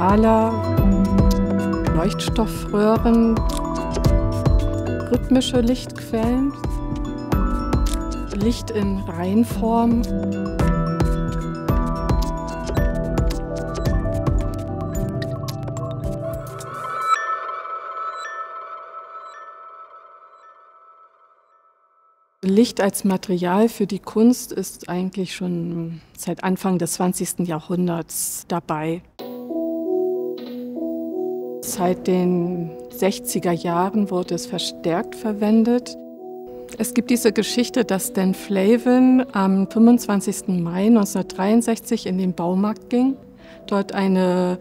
Strahler, Leuchtstoffröhren, rhythmische Lichtquellen, Licht in Reihenform. Licht als Material für die Kunst ist eigentlich schon seit Anfang des 20. Jahrhunderts dabei. Seit den 60er Jahren wurde es verstärkt verwendet. Es gibt diese Geschichte, dass Dan Flavin am 25. Mai 1963 in den Baumarkt ging, dort eine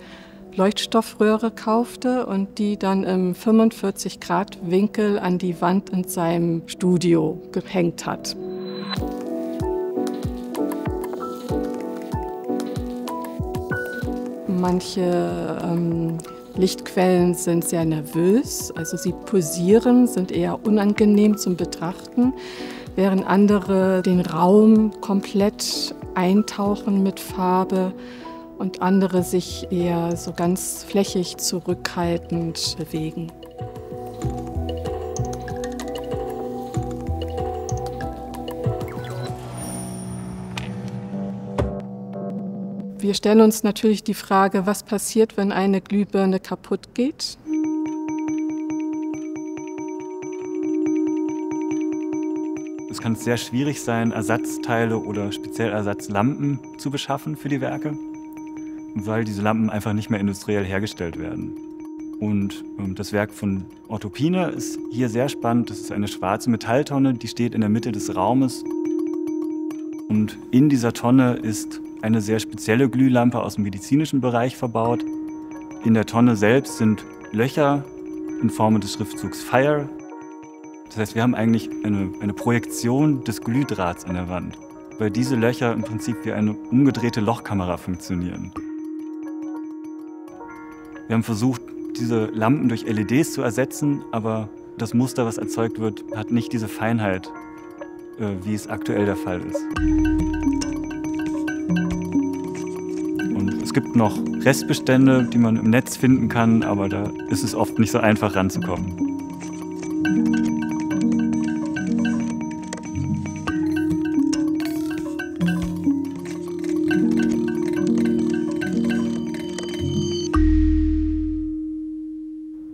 Leuchtstoffröhre kaufte und die dann im 45 Grad Winkel an die Wand in seinem Studio gehängt hat. Manche ähm, Lichtquellen sind sehr nervös, also sie pulsieren, sind eher unangenehm zum Betrachten, während andere den Raum komplett eintauchen mit Farbe und andere sich eher so ganz flächig zurückhaltend bewegen. Wir stellen uns natürlich die Frage, was passiert, wenn eine Glühbirne kaputt geht? Es kann sehr schwierig sein, Ersatzteile oder speziell Ersatzlampen zu beschaffen für die Werke weil diese Lampen einfach nicht mehr industriell hergestellt werden. Und ähm, das Werk von Otto Pine ist hier sehr spannend. Das ist eine schwarze Metalltonne, die steht in der Mitte des Raumes. Und in dieser Tonne ist eine sehr spezielle Glühlampe aus dem medizinischen Bereich verbaut. In der Tonne selbst sind Löcher in Form des Schriftzugs Fire. Das heißt, wir haben eigentlich eine, eine Projektion des Glühdrahts an der Wand, weil diese Löcher im Prinzip wie eine umgedrehte Lochkamera funktionieren. Wir haben versucht, diese Lampen durch LEDs zu ersetzen, aber das Muster, was erzeugt wird, hat nicht diese Feinheit, äh, wie es aktuell der Fall ist. Es gibt noch Restbestände, die man im Netz finden kann, aber da ist es oft nicht so einfach ranzukommen.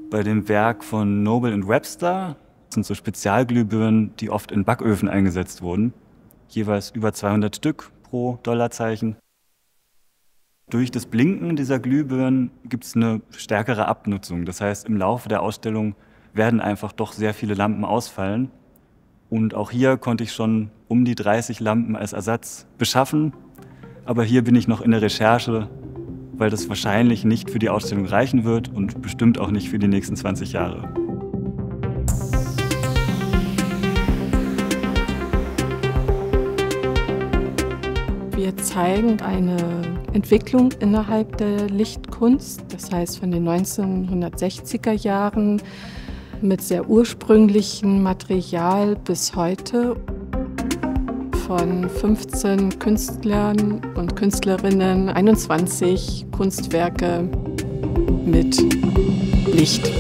bei dem Werk von Noble und Webster. Sind so Spezialglühbirnen, die oft in Backöfen eingesetzt wurden. Jeweils über 200 Stück pro Dollarzeichen. Durch das Blinken dieser Glühbirnen gibt es eine stärkere Abnutzung. Das heißt, im Laufe der Ausstellung werden einfach doch sehr viele Lampen ausfallen. Und auch hier konnte ich schon um die 30 Lampen als Ersatz beschaffen. Aber hier bin ich noch in der Recherche weil das wahrscheinlich nicht für die Ausstellung reichen wird und bestimmt auch nicht für die nächsten 20 Jahre. Wir zeigen eine Entwicklung innerhalb der Lichtkunst, das heißt von den 1960er Jahren mit sehr ursprünglichem Material bis heute von 15 Künstlern und Künstlerinnen 21 Kunstwerke mit Licht.